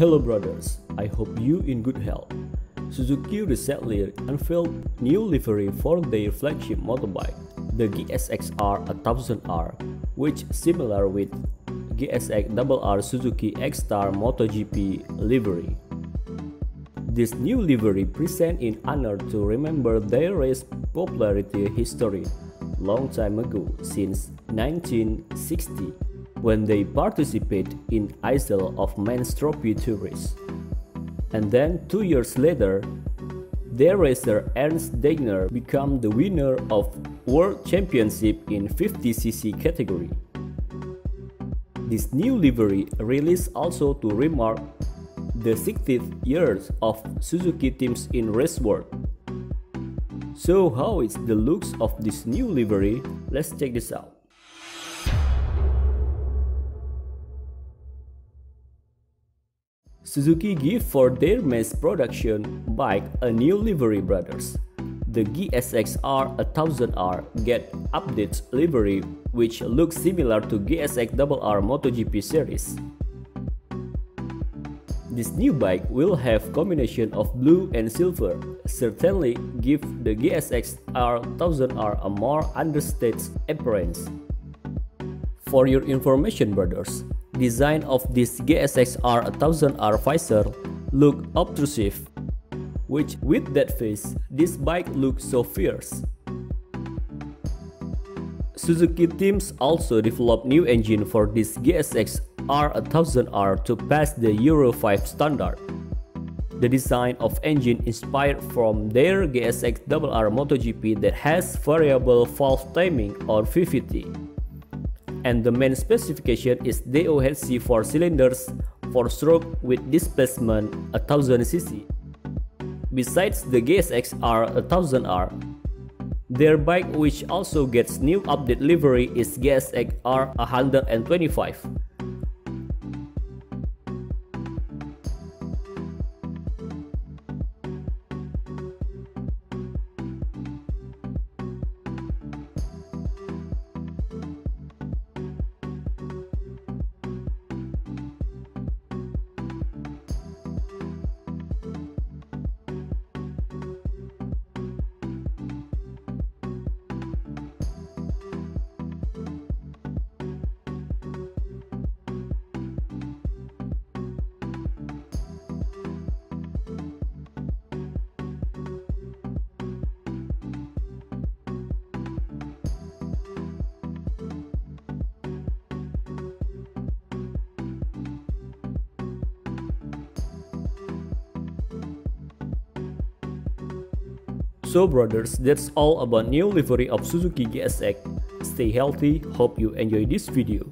Hello brothers, I hope you in good health. Suzuki recently unveiled new livery for their flagship motorbike, the GSX-R 1000R, which similar with GSX-RR Suzuki Ecstar MotoGP livery. This new livery present in honor to remember their race popularity history long time ago since 1960 when they participate in Isle of Man's Trophy Tours. And then two years later, their racer Ernst Degner became the winner of World Championship in 50cc category. This new livery released also to remark the 60th years of Suzuki teams in race world. So how is the looks of this new livery? Let's check this out. Suzuki give for their mass production bike a new livery brothers. The GSX-R 1000R get updates livery which looks similar to GSX-RR MotoGP series. This new bike will have combination of blue and silver, certainly give the GSX-R 1000R a more understated appearance. For your information brothers, design of this GSX-R 1000R visor look obtrusive, which with that face, this bike looks so fierce. Suzuki teams also developed new engine for this GSX R1000R to pass the Euro 5 standard. The design of engine inspired from their GSX-RR MotoGP that has variable valve timing or VVT. And the main specification is DOHC 4 cylinders 4-stroke with displacement 1000cc. Besides the GSX R1000R, their bike which also gets new update livery is GSX R125. So brothers, that's all about new livery of Suzuki GSX. Stay healthy, hope you enjoy this video.